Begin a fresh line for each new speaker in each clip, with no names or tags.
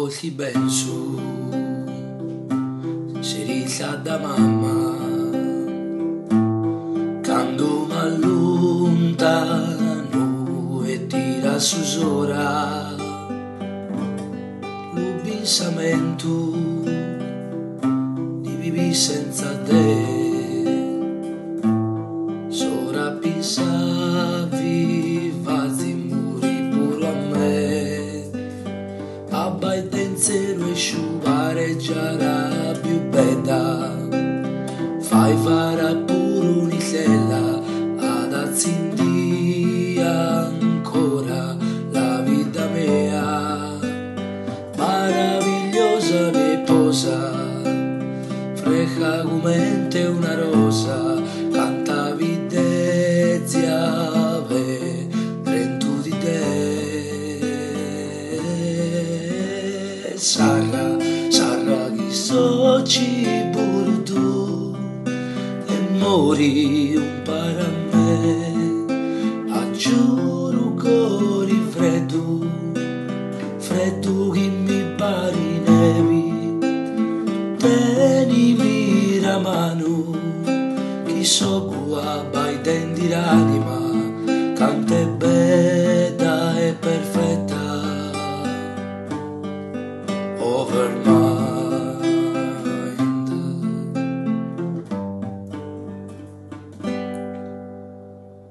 voci penso si risa da mamma. Quando mi allontano e tira su sora lo pensamento di vivi senza te. Sora pensavi e sciupare già la più bella. Fai fare pure un'isella ad azzindia ancora la vita mia. Meravigliosa mi posa freca come una rosa canta videzia ve so ci burdu e mori un para me. A giuro cori freddo freddo che mi pari nevi. Tenimi la mano chi so qua bai denti l'anima è bella e perfetta. Over mind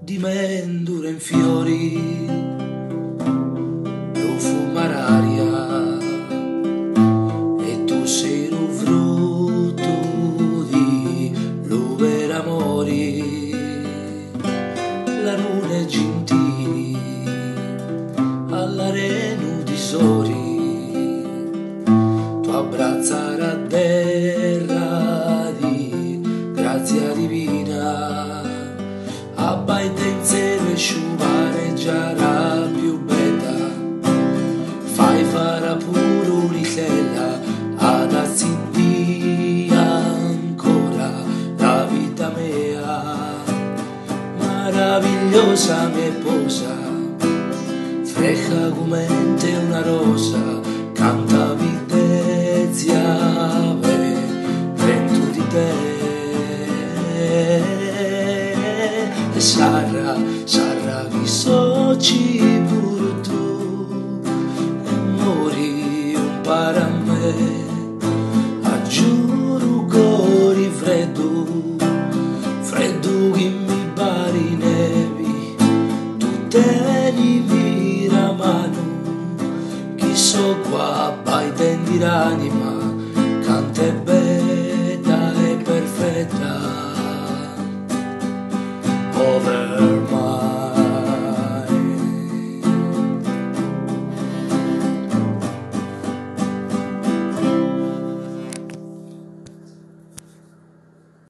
di mendure in fiori meravigliosa mi posa freca come una rosa canta videzia ve dentro di te. E sarà sarà chi so ci burtu e mori un para la mano. Chi so qua bai tendi l'anima canta è bella e perfetta